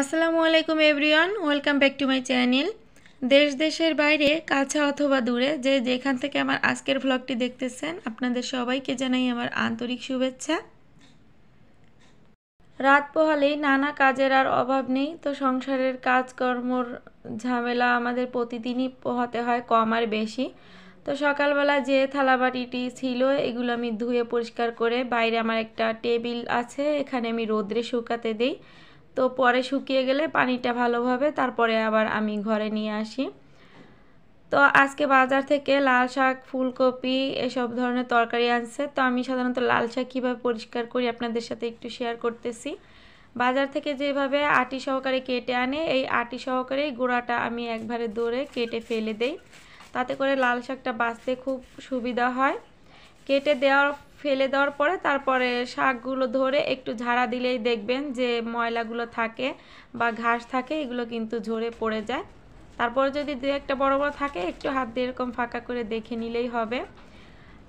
আসসালামু আলাইকুম, everyone. Welcome back to my channel. দেশ, দেশের বাইরে, কাছে অথবা দূরে, যে যেখান থেকে আমার আজকের ভ্লগটি দেখতেছেন, আপনাদের সবাইকে জানাই আমার আন্তরিক শুভেচ্ছা। রাত পোহালেই নানা কাজের আর অভাব নেই, তো সংসারের কাজকর্মর ঝামেলা আমাদের প্রতিদিনই পোহাতে হয় কম আর বেশি। তো সকালবেলা যে থালাবাটিটি ছিল, এগুলো আমি ধুয়ে পরিষ্কার করে বাইরে আমার একটা টেবিল আছে, এখানে আমি রোদ্রে শুকাতে দিই। তো পরে শুকিয়ে গেলে পানিটা ভালোভাবে তারপরে আবার আমি ঘরে নিয়ে আসি। তো আজকে বাজার থেকে লাল শাক, ফুলকপি এসব ধরনের তরকারি আনছে। তো আমি সাধারণত লাল শাক কীভাবে পরিষ্কার করি আপনাদের সাথে একটু শেয়ার করতেছি। বাজার থেকে যেভাবে আটি সহকারে কেটে আনে, এই আটি সহকারেই গোড়াটা আমি একবারে দৌড়ে কেটে ফেলে দেই। তাতে করে লাল শাকটা বাঁচতে খুব সুবিধা হয়। কেটে দেওয়ার ফেলে দেওয়ার পরে তারপরে শাকগুলো ধরে একটু ঝাড়া দিলেই দেখবেন যে ময়লাগুলো থাকে বা ঘাস থাকে, এগুলো কিন্তু ঝরে পড়ে যায়। তারপরে যদি দু একটা বড় বড় থাকে, একটু হাত দিয়ে এরকম ফাঁকা করে দেখে নিলেই হবে।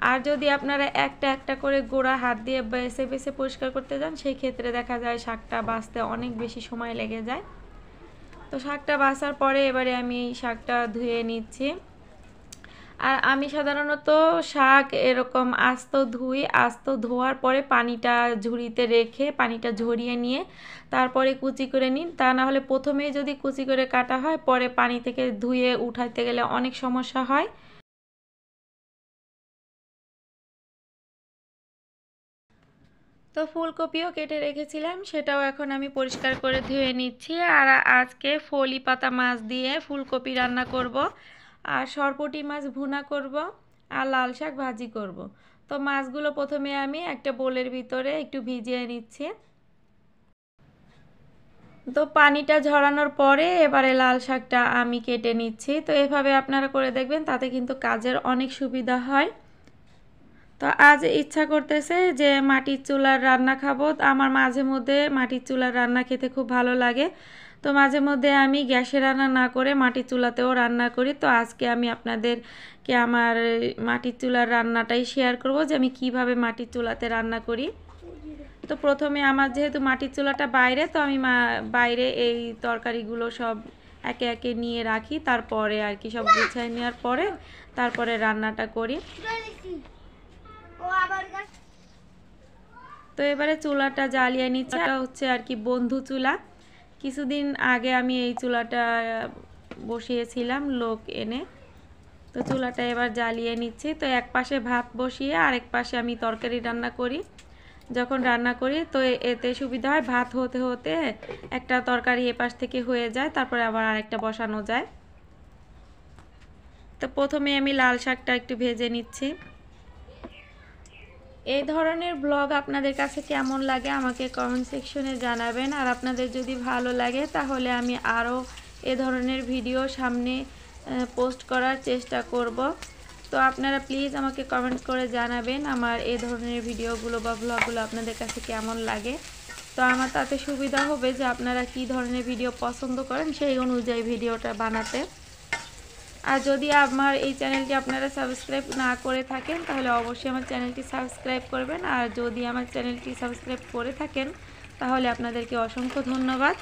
আর যদি আপনারা একটা একটা করে গোড়া হাত দিয়ে বেছে বেছে পরিষ্কার করতে যান, সেই ক্ষেত্রে দেখা যায় শাকটা বাঁচতে অনেক বেশি সময় লেগে যায়। তো শাকটা বাছার পরে এবারে আমি শাকটা ধুয়ে নিচ্ছি। আর আমি সাধারণত শাক এরকম আস্ত ধুই, আস্ত ধোয়ার পরে পানিটা ঝুড়িতে রেখে পানিটা ঝরিয়ে নিয়ে তারপরে কুচি করে নিন তা না হলে প্রথমেই যদি কুচি করে কাটা হয়, পরে পানি থেকে ধুয়ে উঠাইতে গেলে অনেক সমস্যা হয়। তো ফুলকপিও কেটে রেখেছিলাম, সেটাও এখন আমি পরিষ্কার করে ধুয়ে নিচ্ছি। আর আজকে ফলি পাতা মাছ দিয়ে ফুলকপি রান্না করব। আর সরপটি মাছ ভুনা করব আর লাল শাক ভাজি করব। তো মাছগুলো প্রথমে আমি একটা বোলের ভিতরে একটু ভিজিয়ে নিচ্ছি। তো পানিটা ঝরানোর পরে এবারে লাল শাকটা আমি কেটে নিচ্ছি। তো এভাবে আপনারা করে দেখবেন, তাতে কিন্তু কাজের অনেক সুবিধা হয়। তো আজ ইচ্ছা করতেছে যে মাটির চুলার রান্না খাব। আমার মাঝে মধ্যে মাটির চুলার রান্না খেতে খুব ভালো লাগে। তো মাঝে মধ্যে আমি গ্যাসে রান্না না করে মাটির চুলাতেও রান্না করি। তো আজকে আমি আপনাদেরকে আমার মাটির চুলার রান্নাটাই শেয়ার করব যে আমি কীভাবে মাটির চুলাতে রান্না করি। তো প্রথমে আমার যেহেতু মাটির চুলাটা বাইরে, তো আমি বাইরে এই তরকারিগুলো সব একে একে নিয়ে রাখি। তারপরে আর কি সব গুছাই নেওয়ার পরে তারপরে রান্নাটা করি। তো এবারে চুলাটা জ্বালিয়ে নিচ্ছে। হচ্ছে আর কি বন্ধু চুলা। কিছুদিন আগে আমি এই চুলাটা বসিয়েছিলাম লোক এনে। তো চুলাটা এবার জ্বালিয়ে নিচ্ছি। তো এক পাশে ভাত বসিয়ে আরেক পাশে আমি তরকারি রান্না করি। যখন রান্না করি, তো এতে সুবিধা হয় ভাত হতে হতে একটা তরকারি এপাশ থেকে হয়ে যায়, তারপরে আবার আরেকটা বসানো যায়। তো প্রথমে আমি লাল শাকটা একটু ভেজে নিচ্ছি। এই ধরনের ব্লগ আপনাদের কাছে কেমন লাগে আমাকে কমেন্ট সেকশনে জানাবেন। আর আপনাদের যদি ভালো লাগে, তাহলে আমি আরও এ ধরনের ভিডিও সামনে পোস্ট করার চেষ্টা করব। তো আপনারা প্লিজ আমাকে কমেন্ট করে জানাবেন আমার এ ধরনের ভিডিওগুলো বা ব্লগগুলো আপনাদের কাছে কেমন লাগে। তো আমার তাতে সুবিধা হবে যে আপনারা কি ধরনের ভিডিও পছন্দ করেন, সেই অনুযায়ী ভিডিওটা বানাতে। আর যদি আমার এই চ্যানেলটি আপনারা সাবস্ক্রাইব না করে থাকেন, তাহলে অবশ্যই আমার চ্যানেলটি সাবস্ক্রাইব করবেন। আর যদি আমার চ্যানেলটি সাবস্ক্রাইব করে থাকেন, তাহলে আপনাদেরকে অসংখ্য ধন্যবাদ।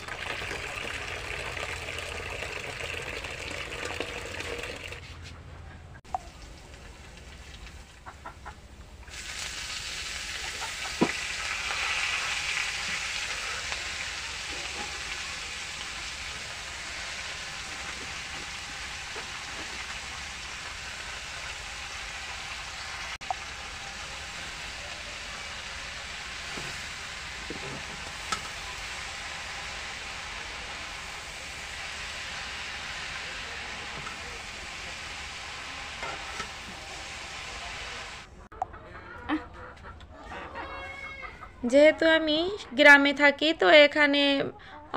যেহেতু আমি গ্রামে থাকি, তো এখানে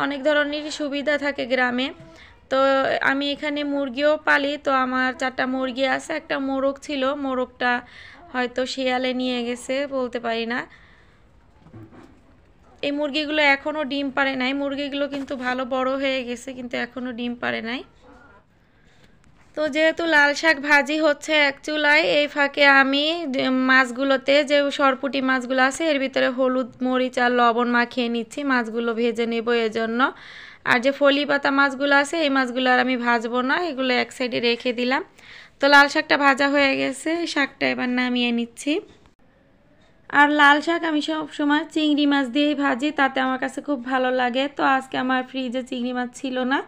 অনেক ধরনের সুবিধা থাকে গ্রামে। তো আমি এখানে মুরগিও পালি, তো আমার চারটা মুরগি আছে। একটা মোরগ ছিল, মোরগটা হয়তো শিয়ালে নিয়ে গেছে, বলতে পারি না। এই মুরগিগুলো এখনও ডিম পারে নাই। মুরগিগুলো কিন্তু ভালো বড় হয়ে গেছে, কিন্তু এখনও ডিম পারে নাই। তো যেহেতু লাল শাক ভাজি হচ্ছে এক চুলায়, এই ফাঁকে আমি মাছগুলোতে যে সরপুটি মাছগুলো আছে, এর ভিতরে হলুদ, মরিচ আর লবণ মাখিয়ে নিচ্ছি, মাছগুলো ভেজে নেব এর জন্য আর যে ফলি পাতা মাছগুলো আছে, এই মাছগুলো আর আমি ভাজবো না, এগুলো এক সাইডে রেখে দিলাম। তো লাল শাকটা ভাজা হয়ে গেছে, শাকটা এবার নামিয়ে নিচ্ছি। আর লাল শাক আমি সব সময় চিংড়ি মাছ দিয়েই ভাজি, তাতে আমার কাছে খুব ভালো লাগে। তো আজকে আমার ফ্রিজে চিংড়ি মাছ ছিল না,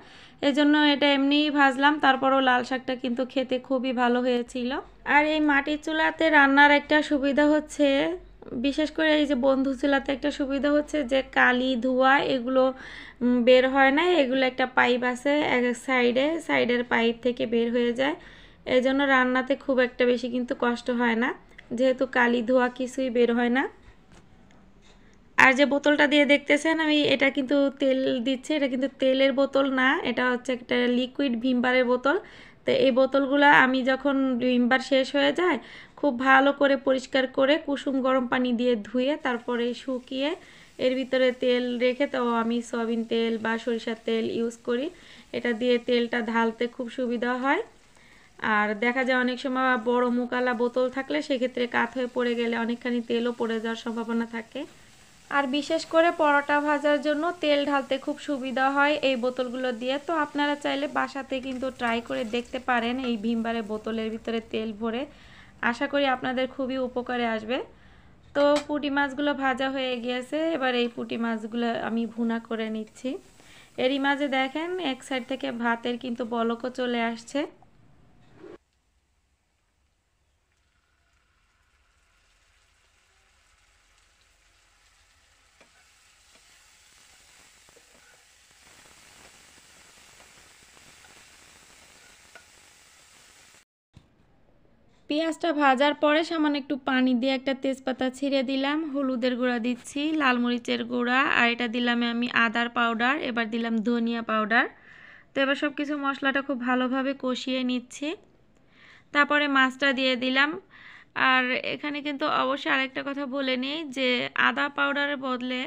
এজন্য এটা এমনিই ভাজলাম। তারপরও লাল শাকটা কিন্তু খেতে খুবই ভালো হয়েছিল। আর এই মাটির চুলাতে রান্নার একটা সুবিধা হচ্ছে, বিশেষ করে এই যে বন্ধু চুলাতে একটা সুবিধা হচ্ছে যে কালি, ধোয়া এগুলো বের হয় না, এগুলো একটা পাইপ আছে এক সাইডে, সাইডের পাইপ থেকে বের হয়ে যায়। এই জন্য রান্নাতে খুব একটা বেশি কিন্তু কষ্ট হয় না। যেহেতু কালি ধোয়া কিছুই বের হয় না। আর যে বোতলটা দিয়ে দেখতেছেন, আমি এটা কিন্তু তেল দিচ্ছে, এটা কিন্তু তেলের বোতল না, এটা হচ্ছে একটা লিকুইড ভিমবারের বোতল। তো এই বোতলগুলো আমি যখন ভিমবার শেষ হয়ে যায়, খুব ভালো করে পরিষ্কার করে কুসুম গরম পানি দিয়ে ধুয়ে তারপরে শুকিয়ে এর ভিতরে তেল রেখে, তো আমি সয়াবিন তেল বা সরিষার তেল ইউজ করি। এটা দিয়ে তেলটা ঢালতে খুব সুবিধা হয়। আর দেখা যায় অনেক সময় বড় মুকালা বোতল থাকলে সেক্ষেত্রে কাত হয়ে পড়ে গেলে অনেকখানি তেলও পড়ে যাওয়ার সম্ভাবনা থাকে। আর বিশেষ করে পরোটা ভাজার জন্য তেল ঢালতে খুব সুবিধা হয় এই বোতলগুলো দিয়ে। তো আপনারা চাইলে বাসাতে কিন্তু ট্রাই করে দেখতে পারেন এই ভিমবারের বোতলের ভিতরে তেল ভরে। আশা করি আপনাদের খুবই উপকারে আসবে। তো পুঁটি মাছগুলো ভাজা হয়ে গিয়েছে, এবার এই পুঁটি মাছগুলো আমি ভুনা করে নিচ্ছি। এরই মাঝে দেখেন এক সাইড থেকে ভাতের কিন্তু বলকও চলে আসছে। পেঁয়াজটা ভাজার পরে সামান্য একটু পানি দিয়ে একটা তেজপাতা ছিঁড়ে দিলাম, হলুদের গুঁড়া দিচ্ছি, লাল মরিচের গুঁড়া, আর এটা দিলাম আমি আদার পাউডার, এবার দিলাম ধনিয়া পাউডার। তো এবার সব কিছু মশলাটা খুব ভালোভাবে কষিয়ে নিচ্ছি। তারপরে মাছটা দিয়ে দিলাম। আর এখানে কিন্তু অবশ্যই আরেকটা কথা বলে নিই যে, আদা পাউডারের বদলে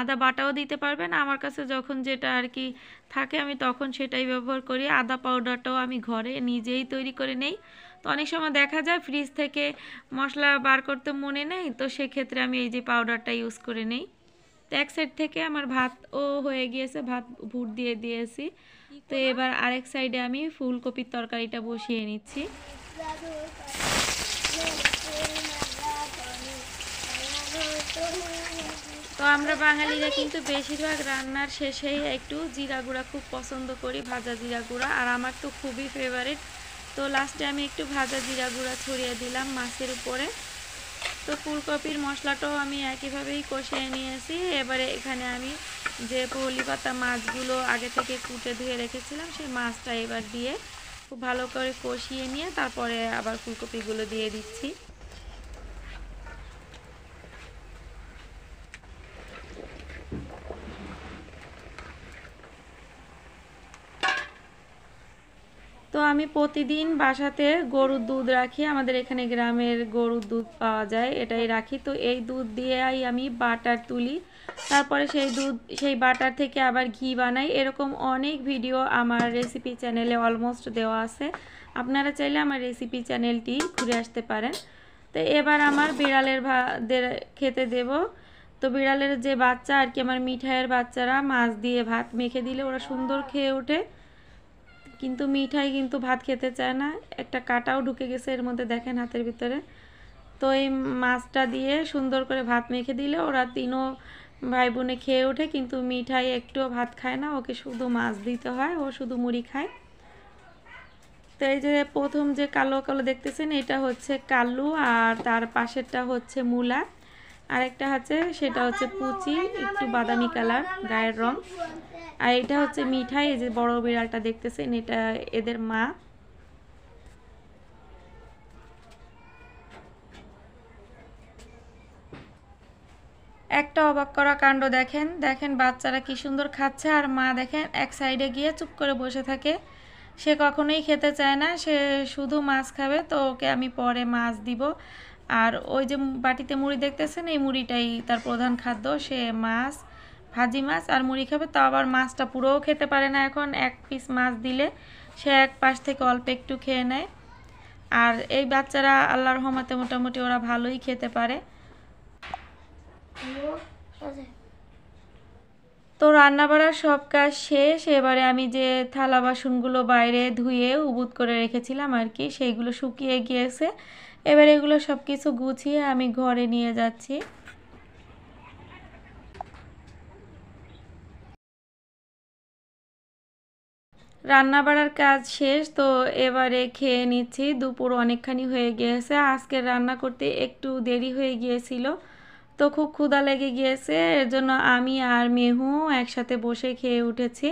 আদা বাটাও দিতে পারবেন। আমার কাছে যখন যেটা আর কি থাকে, আমি তখন সেটাই ব্যবহার করি। আদা পাউডারটাও আমি ঘরে নিজেই তৈরি করে নেই। তো অনেক সময় দেখা যায় ফ্রিজ থেকে মশলা বার করতে মনে নেই তো সেক্ষেত্রে আমি এই যে পাউডারটা ইউজ করে নেই। তো এক সাইড থেকে আমার ভাত ও হয়ে গিয়েছে ভাত ভুট দিয়ে দিয়েছি। তো এবার আরেক সাইডে আমি ফুলকপির তরকারিটা বসিয়ে নিচ্ছি। তো আমরা বাঙালিরা কিন্তু বেশিরভাগ রান্নার শেষেই একটু জিরা গুঁড়া খুব পছন্দ করি ভাজা জিরা গুঁড়া। আর আমার তো খুবই ফেভারিট তো লাস্টে আমি একটু ভাজা জিরা গুঁড়া ছড়িয়ে দিলাম মাছের উপরে। তো ফুলকপির মশলাটাও আমি একইভাবেই কষিয়ে নিয়েছি। এবারে এখানে আমি যে পলি পাতা মাছগুলো আগে থেকে কুটে ধুয়ে রেখেছিলাম, সেই মাছটা এবার দিয়ে খুব ভালো করে কষিয়ে নিয়ে তারপরে আবার ফুলকপিগুলো দিয়ে দিচ্ছি। আমি প্রতিদিন বাসাতে গরুর দুধ রাখি। আমাদের এখানে গ্রামের গরুর দুধ পাওয়া যায়, এটাই রাখি। তো এই দুধ দিয়েই আমি বাটার তুলি। তারপরে সেই দুধ, সেই বাটার থেকে আবার ঘি বানাই। এরকম অনেক ভিডিও আমার রেসিপি চ্যানেলে অলমোস্ট দেওয়া আছে। আপনারা চাইলে আমার রেসিপি চ্যানেলটি ঘুরে আসতে পারেন। তো এবার আমার বিড়ালের ভাদের খেতে দেব। তো বিড়ালের যে বাচ্চা আর কি, আমার মিঠাইয়ের বাচ্চারা মাছ দিয়ে ভাত মেখে দিলে ওরা সুন্দর খেয়ে ওঠে। কিন্তু মিঠাই কিন্তু ভাত খেতে চায় না। একটা কাটাও ঢুকে গেছে এর মধ্যে, দেখেন হাতের ভিতরে। তো এই মাছটা দিয়ে সুন্দর করে ভাত মেখে দিলে ওরা তিনও ভাই বোনে খেয়ে ওঠে, কিন্তু মিঠাই একটুও ভাত খায় না। ওকে শুধু মাছ দিতে হয়, ও শুধু মুড়ি খায়। তো এই যে প্রথম যে কালো কালো দেখতেছেন, এটা হচ্ছে কালু আর তার পাশেরটা হচ্ছে মূলা। আরেকটা হচ্ছে সেটা হচ্ছে পুচি, একটু বাদামি কালার, গায়ের রং। আর এটা হচ্ছে মিঠাই, এই যে বড় বিড়ালটা দেখতেছেন, এটা এদের মা। একটা অবাক করা কাণ্ড দেখেন দেখেন বাচ্চারা কি সুন্দর খাচ্ছে, আর মা দেখেন এক সাইডে গিয়ে চুপ করে বসে থাকে। সে কখনোই খেতে চায় না, সে শুধু মাছ খাবে, তো ওকে আমি পরে মাছ দিব। আর ওই যে বাটিতে মুড়ি দেখতেছেন, এই মুড়িটাই তার প্রধান খাদ্য, সে মাছ। ভাজি মাছ আর মুড়ি খাবে তো আবার মাছটা পুরোও খেতে পারে না এখন। এক পিস মাছ দিলে সে এক পাশ থেকে অল্প একটু খেয়ে নেয়। আর এই বাচ্চারা আল্লাহর রহমতে মোটামুটি ওরা ভালোই খেতে পারে। তো রান্না বাড়ার সব কাজ শেষ। এবারে আমি যে থালা বাসনগুলো বাইরে ধুয়ে উবুত করে রেখেছিলাম আর কি সেইগুলো শুকিয়ে গিয়েছে। এবার এগুলো সব কিছু গুছিয়ে আমি ঘরে নিয়ে যাচ্ছি। রান্না বাড়ার কাজ শেষ, তো এবারে খেয়ে নিচ্ছি। দুপুর অনেকখানি হয়ে গিয়েছে। আজকে রান্না করতে একটু দেরি হয়ে গিয়েছিল, তো খুব ক্ষুধা লেগে গিয়েছে। এর জন্য আমি আর মেহু একসাথে বসে খেয়ে উঠেছি।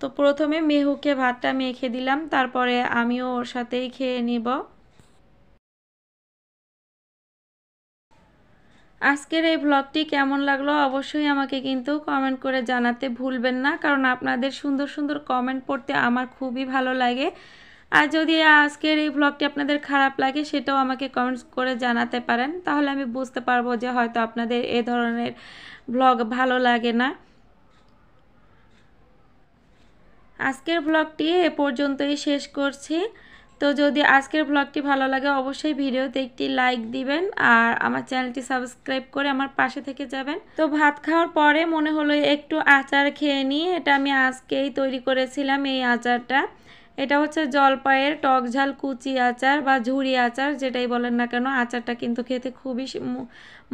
তো প্রথমে মেহুকে ভাতটা মেখে দিলাম, তারপরে আমিও ওর সাথেই খেয়ে নিব। আজকের এই ব্লগটি কেমন লাগল অবশ্যই আমাকে কিন্তু কমেন্ট করে জানাতে ভুলবেন না, কারণ আপনাদের সুন্দর সুন্দর কমেন্ট পড়তে আমার খুবই ভালো লাগে। আর যদি আজকের এই ব্লগটি আপনাদের খারাপ লাগে, সেটাও আমাকে কমেন্টস করে জানাতে পারেন। তাহলে আমি বুঝতে পারব যে হয়তো আপনাদের এ ধরনের ব্লগ ভালো লাগে না। আজকের ব্লগটি এ পর্যন্তই শেষ করছি। তো যদি আজকের ব্লগটি ভালো লাগে, অবশ্যই ভিডিওতে একটি লাইক দিবেন আর আমার চ্যানেলটি সাবস্ক্রাইব করে আমার পাশে থেকে যাবেন। তো ভাত খাওয়ার পরে মনে হলো একটু আচার খেয়ে নিই, এটা আমি আজকেই তৈরি করেছিলাম এই আচারটা। এটা হচ্ছে জলপাইয়ের টক ঝাল কুচি আচার বা ঝুড়ি আচার, যেটাই বলেন না কেন, আচারটা কিন্তু খেতে খুবই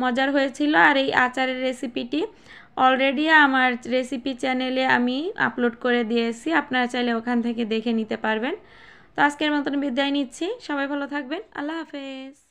মজার হয়েছিল। আর এই আচারের রেসিপিটি অলরেডি আমার রেসিপি চ্যানেলে আমি আপলোড করে দিয়েছি, আপনারা চাইলে ওখান থেকে দেখে নিতে পারবেন। তো আজকের মতন বিদায় নিচ্ছি। সবাই ভালো থাকবেন। আল্লাহ হাফেজ।